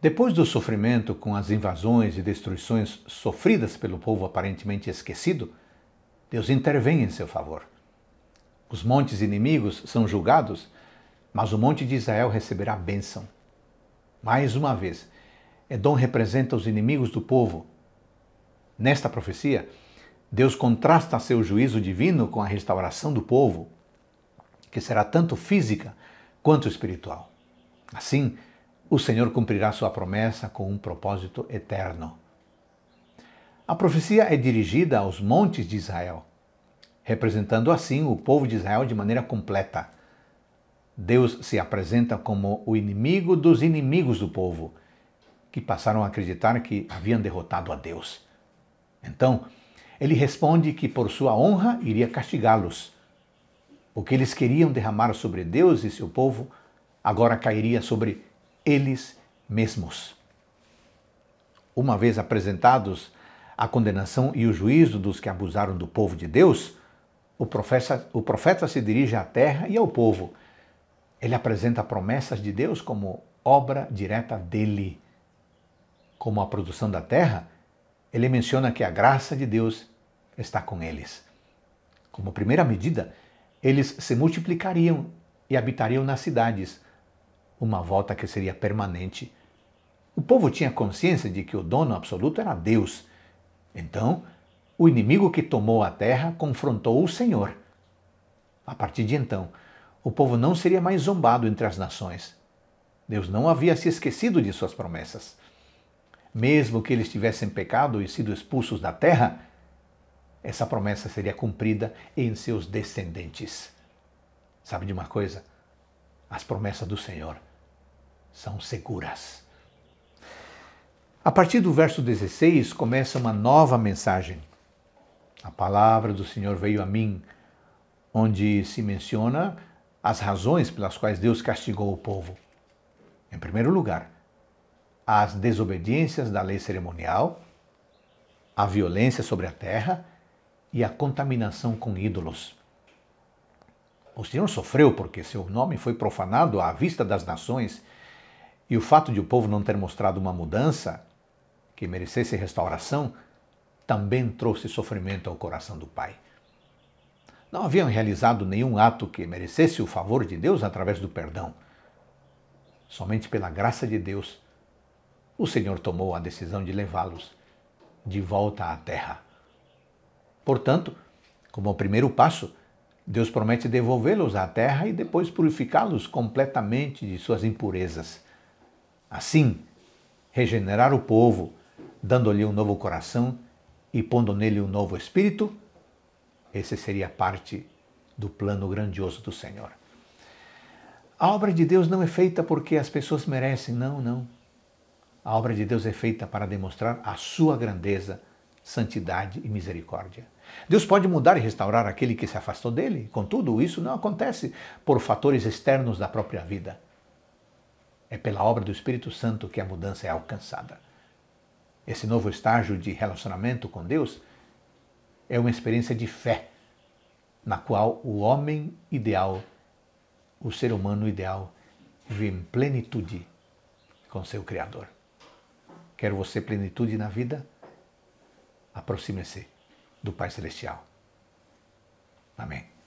Depois do sofrimento com as invasões e destruições sofridas pelo povo aparentemente esquecido, Deus intervém em seu favor. Os montes inimigos são julgados, mas o monte de Israel receberá bênção. Mais uma vez, Edom representa os inimigos do povo. Nesta profecia, Deus contrasta seu juízo divino com a restauração do povo, que será tanto física quanto espiritual. Assim, o Senhor cumprirá sua promessa com um propósito eterno. A profecia é dirigida aos montes de Israel, representando assim o povo de Israel de maneira completa. Deus se apresenta como o inimigo dos inimigos do povo, que passaram a acreditar que haviam derrotado a Deus. Então, ele responde que por sua honra iria castigá-los. O que eles queriam derramar sobre Deus e seu povo agora cairia sobre eles mesmos. Uma vez apresentados a condenação e o juízo dos que abusaram do povo de Deus, o profeta, o profeta se dirige à terra e ao povo. Ele apresenta promessas de Deus como obra direta dele. Como a produção da terra, ele menciona que a graça de Deus está com eles. Como primeira medida, eles se multiplicariam e habitariam nas cidades, uma volta que seria permanente. O povo tinha consciência de que o dono absoluto era Deus. Então, o inimigo que tomou a terra confrontou o Senhor. A partir de então, o povo não seria mais zombado entre as nações. Deus não havia se esquecido de suas promessas. Mesmo que eles tivessem pecado e sido expulsos da terra, essa promessa seria cumprida em seus descendentes. Sabe de uma coisa? As promessas do Senhor são seguras. A partir do verso 16 começa uma nova mensagem. A palavra do Senhor veio a mim, onde se menciona as razões pelas quais Deus castigou o povo. Em primeiro lugar, as desobediências da lei cerimonial, a violência sobre a terra e a contaminação com ídolos. O Senhor sofreu porque seu nome foi profanado à vista das nações e o fato de o povo não ter mostrado uma mudança que merecesse restauração também trouxe sofrimento ao coração do Pai. Não haviam realizado nenhum ato que merecesse o favor de Deus através do perdão. Somente pela graça de Deus, o Senhor tomou a decisão de levá-los de volta à terra. Portanto, como primeiro passo, Deus promete devolvê-los à terra e depois purificá-los completamente de suas impurezas. Assim, regenerar o povo, dando-lhe um novo coração e pondo nele um novo espírito, esse seria parte do plano grandioso do Senhor. A obra de Deus não é feita porque as pessoas merecem, não, não. A obra de Deus é feita para demonstrar a sua grandeza, santidade e misericórdia. Deus pode mudar e restaurar aquele que se afastou dele, contudo, isso não acontece por fatores externos da própria vida. É pela obra do Espírito Santo que a mudança é alcançada. Esse novo estágio de relacionamento com Deus é uma experiência de fé, na qual o homem ideal, o ser humano ideal, vive em plenitude com seu Criador. Quer você plenitude na vida? Aproxime-se do Pai Celestial. Amém.